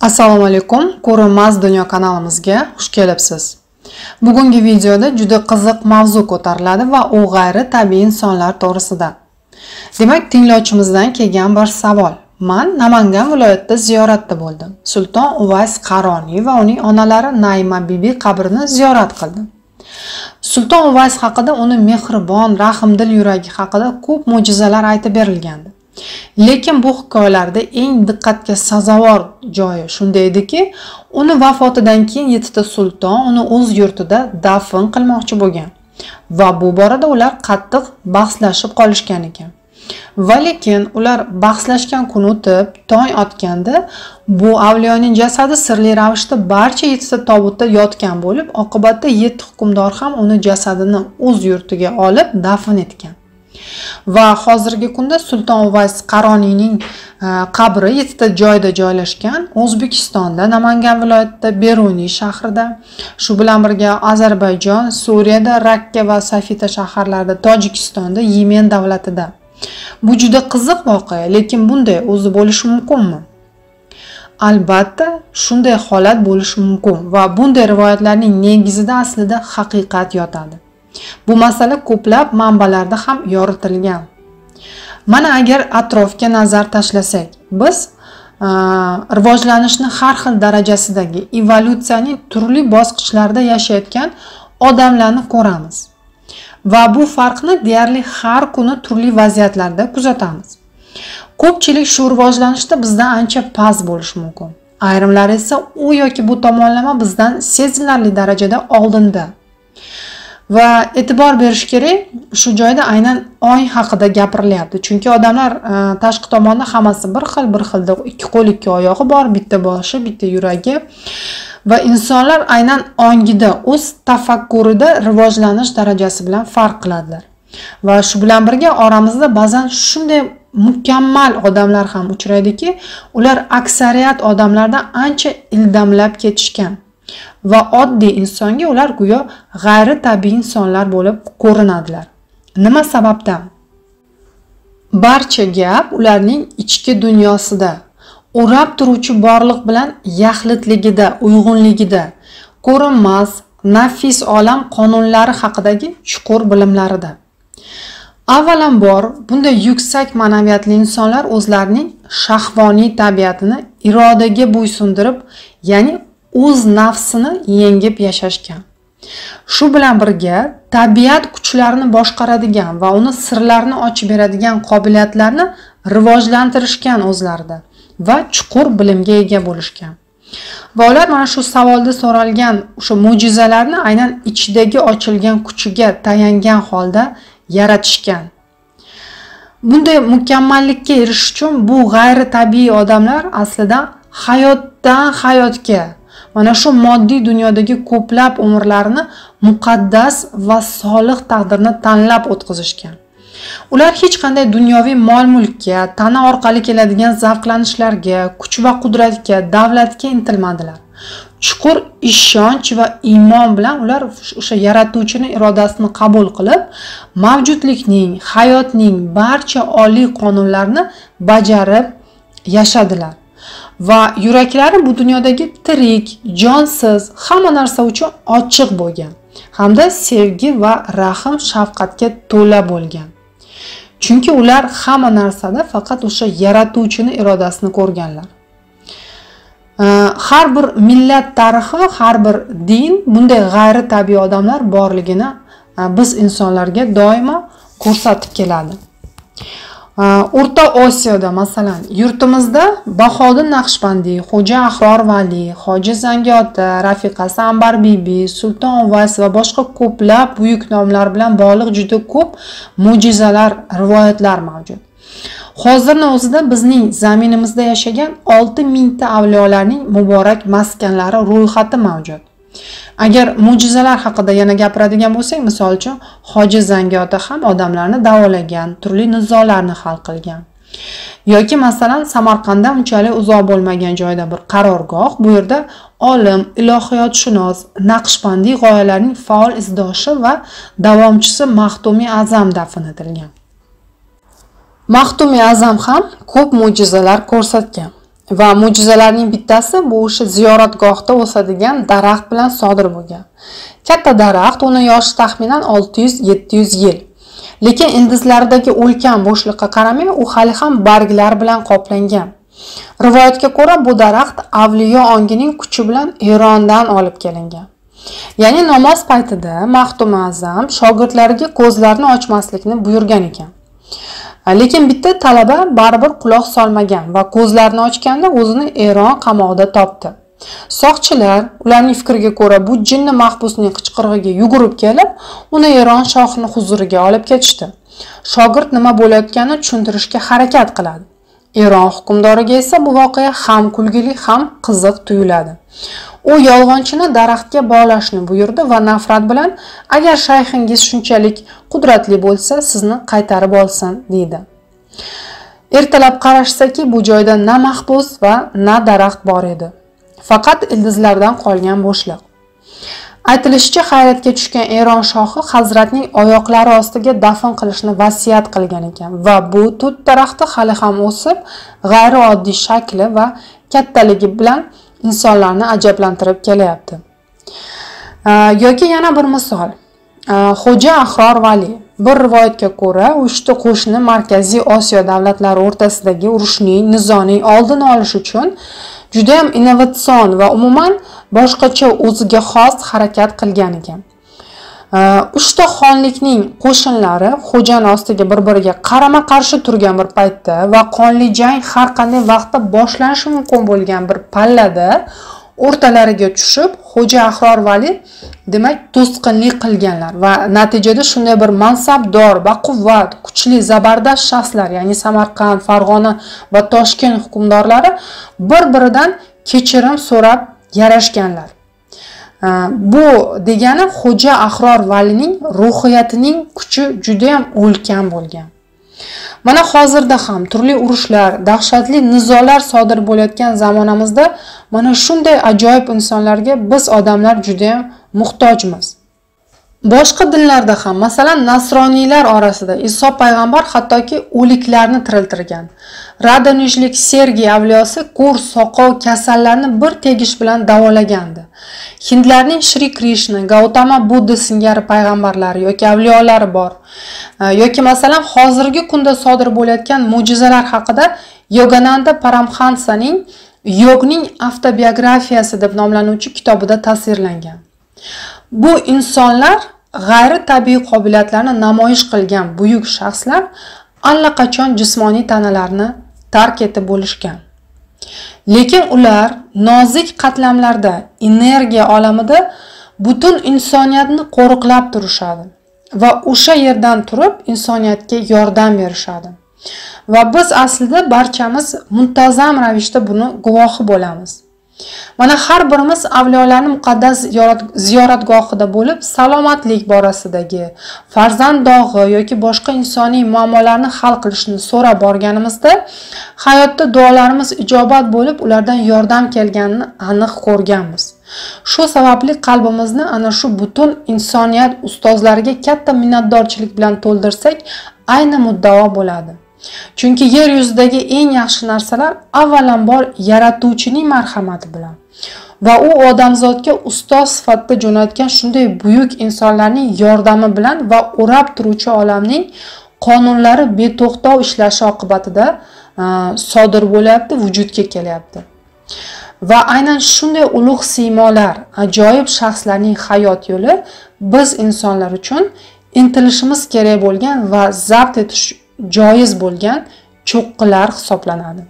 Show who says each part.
Speaker 1: assalomu alaykum ko'rinmas dunyo kanalimizga xush kelibsiz. Bugungi videoda juda qiziq mavzu ko'tariladi va u g'ayri tabiiy insonlar to'g'risida. Demak tinglovchimizdan kelgan bir savol. Man namangan viloyatida ziyoratda bo'ldim. Sulton uvays qaroniy va uning onalari naima bibi qabrini ziyorat qildim sulton uvays haqida uni mehribon rahmdil yuragi haqida ko'p mo'jizalar aytib berilgandi. Lekin bu hikoyalarda eng diqqatga sazovor joyi shunday ediki uni vafotidan keyin yettita sulton uni o'z yurtida dafn qilmoqchi bo'lgan va bu borada ular qattiq bahslashib qolishgan ekan. Va lekin ular bahslashgan kun o'tib tong otganda bu avliyoning jasadi sirli ravishda barcha yettita tobutda yotgan bo'lib oqibatda yetti hukmdor ham uni jasadini o'z yurtiga olib dafn etgan. Va hozirgi kunda sulton uvays qaroniyning e, qabri yettita joyda joylashgan o'zbekistonda namangan viloyatida beruniy shahrida. Shu bilan birga ozarbayjon suriyada rakka va safita shaharlarida tojikistonda yemen davlatida. Bu juda qiziq voqea lekin bunday o'zi bo'lishi mumkinmi? Albatta shunday holat bo'lishi mumkin va bunday rivoyatlarning negizida aslida haqiqat yotadi. Bu masala ko'plab manbalarda ham yoritilgan. Mana agar atrofga nazar tashlasak biz e, rivojlanishni har xil darajasidagi evolyutsiyaning turli bosqichlarida yashayotgan odamlarni ko'ramiz. Va bu farqni deyarli har kuni turli vaziyatlarda kuzatamiz. Ko'pchilik shu rivojlanishda bizdan ancha past bo'lishi mumkin. Ayrimlar esa u yoki bu tomonlama bizdan sezilarli darajada oldinda. Va e'tibor berish kerak shu joyda aynan oy haqida gapirilyapti. Chunki odamlar e, tashqi tomonda hammasi bir xil bir xilda ikki qo'l ikki oyog'i bor bitta boshi bitta yuragi. Va insonlar aynan ongida o'z tafakkurida rivojlanish darajasi bilan farq qiladilar. Va shu bilan birga oramizda ba'zan shunday mukammal odamlar ham uchraydiki ular aksariyat odamlardan ancha ildamlab ketishgan. Va oddiy insonga ular go'yo g'ayri tabiiy insonlar bo'lib ko'rinadilar. Nima sababdan? Barcha gap ularning ichki dunyosida o'rab turuvchi borliq bilan yaxlitligida uyg'unligida ko'rinmas nafis olam qonunlari haqidagi chuqur bilimlarida. Avvalambor bunday yuksak ma'naviyatli insonlar o'zlarining shahvoniy tabiatini irodaga bo'ysundirib ya'ni o'z nafsini yengib yashashgan. Shu bilan birga tabiat kuchlarini boshqaradigan va uni sirlarini ochib beradigan qobiliyatlarni rivojlantirishgan o'zlarida va chuqur bilimga ega bo'lishgan. Va ular mana shu savolda so'ralgan o'sha mo'jizalarni aynan ichidagi ochilgan kuchiga tayangan holda yaratishgan. Bunday mukammallikka erishish uchun bu g'ayri tabiiy odamlar aslida hayotdan hayotga mana shu moddiy dunyodagi ko'plab umrlarini muqaddas va solih taqdirni tanlab o'tkazishgan. Ular hech qanday dunyoviy mol mulkka tana orqali keladigan zavqlanishlarga kuch va qudratga davlatga intilmadilar. Chuqur ishonch va iymon bilan ular o'sha yaratuvchini irodasini qabul qilib mavjudlikning hayotning barcha oliy qonunlarini bajarib yashadilar. Va yuraklari bu dunyodagi tirik jonsiz hamma narsa uchun ochiq bo'lgan hamda sevgi va rahm shafqatga to'la bo'lgan. Chunki ular hamma narsada faqat o'sha yaratuvchini irodasini ko'rganlar. Har bir millat tarixi har bir din bunday g'ayri tabiiy odamlar borligini e, biz insonlarga doimo ko'rsatib keladi. O'rta osiyoda masalan yurtimizda bahodir naqshbandiy xo'ja ahror vali hoji zangiota rafiqasi ambar bibi sulton vas va boshqa ko'plab buyuk nomlar bilan bog'liq juda ko'p mo'jizalar rivoyatlar mavjud. Hozirni o'zida bizning zaminimizda yashagan olti mingta avliyolarning muborak maskanlari ro'yxati mavjud. Agar mo'jizalar haqida yana gapiradigan bo'lsak misol uchun hoji zangiyota ham odamlarni davolagan turli nizolarni hal qilgan. Yoki masalan samarqanddan unchalik uzoq bo'lmagan joyda bir qarorgoh bu yerda olim ilohiyotshunos naqshbandiy g'oyalarning faol izdoshi va davomchisi maxtumiy azam dafn etilgan. Maxtumiy azam ham ko'p mo'jizalar ko'rsatgan. Va mo'jizalarning bittasi bu o'sha ziyoratgohda o'sadigan daraxt bilan sodir bo'lgan. Katta daraxt uni yoshi taxminan 600-700 yil. Lekin ildizlaridagi ulkan bo'shliqqa qaramay u hali ham barglar bilan qoplangan. Rivoyatga ko'ra bu daraxt avliyo ongining kuchi bilan erondan olib kelingan. Ya'ni namoz paytida maxtum azam shogirdlariga ko'zlarini ochmaslikni buyurgan ekan. Lekin bitta talaba baribir quloq solmagan va ko'zlarini ochganda o'zini eron qamog'ida topdi. Soqchilar ularning fikriga ko'ra bu jinni mahbusning qichqirig'iga yugurib kelib uni eron shohini huzuriga olib ketishdi. Shogird nima bo'layotganini tushuntirishga harakat qiladi. Eron hukmdoriga esa bu voqea ham kulgili ham qiziq tuyuladi. U yolg'onchini daraxtga bog'lashni buyurdi va nafrat bilan agar shayxingiz shunchalik qudratli bo'lsa sizni qaytarib olsin deydi. Ertalab qarashsaki bu joyda na mahbus va na daraxt bor edi. Faqat ildizlardan qolgan bo'shliq. Aytilishicha hayratga tushgan eron shohi hazratning oyoqlari ostiga dafn qilishni vasiyat qilgan ekan va bu tut daraxti hali ham o'sib g'ayrioddiy shakli va kattaligi bilan insonlarni ajablantirib kelyapti yoki yana bir misol. Э, xo'ja ahror vali. Bir rivoyatga ko'ra uchta qo'shni markaziy osiyo davlatlari o'rtasidagi urushning nizoning oldini olish uchun judayam innovatsion va umuman boshqacha o'ziga xos harakat qilgan ekan. Э, uchta xonlikning qo'shinlari xo'jani ostiga bir biriga qarama qarshi turgan bir paytda va qonli jang har qanday vaqtda boshlanishi mumkin bo'lgan bir pallada o'rtalariga tushib xo'ja ahror vali demak to'sqinlik qilganlar va natijada shunday bir mansabdor baquvvat kuchli zabardast shaxslar ya'ni samarqand farg'ona va toshkent hukmdorlari bir biridan kechirim so'rab yarashganlar. Bu degani xo'ja ahror valining ruhiyatining kuchi judayam ulkan bo'lgan. Mana hozirda ham turli urushlar dahshatli nizolar sodir bo'layotgan zamonamizda mana shunday ajoyib insonlarga biz odamlar juda ham muhtojmiz. Boshqa dinlarda ham masalan nasroniylar orasida iso payg'ambar hattoki o'liklarni tiriltirgan. Radonijlik sergiy avliyosi ko'r soqov kasallarni bir tegish bilan davolagandi. Hindlarning shri krishna gautama budda singari payg'ambarlari yoki avliyolari bor. Yoki masalan hozirgi kunda sodir bo'layotgan mo'jizalar haqida yogananda paramhansaning yogning avtobiografiyasi deb nomlanuvchi kitobida tasvirlangan. Bu insonlar g'ayri tabiiy qobiliyatlarni namoyish qilgan buyuk shaxslar allaqachon jismoniy tanalarni tark etib bo'lishgan. Lekin ular nozik qatlamlarda energiya olamida butun insoniyatni qo'riqlab turishadi va o'sha yerdan turib insoniyatga yordam berishadi. Va biz aslida barchamiz muntazam ravishda buni guvohi bo'lamiz. Mana har birimiz avliyolarni muqaddas ziyoratgohida bo'lib salomatlik borasidagi farzand dog'i yoki boshqa insoniy muammolarni hal qilishni so'rab borganimizda hayotda duolarimiz ijobat bo'lib ulardan yordam kelganini aniq ko'rganmiz. Shu sababli qalbimizni ana shu butun insoniyat ustozlariga katta minnatdorchilik bilan to'ldirsak ayni muddao bo'ladi. Chunki yer yuzidagi eng yaxshi narsalar avvalambor yaratuvchining marhamati bilan. Va u odamzodga ustoz sifatida jo'natgan shunday buyuk insonlarning yordami bilan va o'rab turuvchi olamning qonunlari beto'xtov ishlashi oqibatida sodir bo'lyapti vujudga kelyapti. Va aynan shunday ulug' siymolar ajoyib shaxslarning hayot yo'li biz insonlar uchun intilishimiz kerak bo'lgan va zabt etish joiz bo'lgan cho'qqilar hisoblanadi.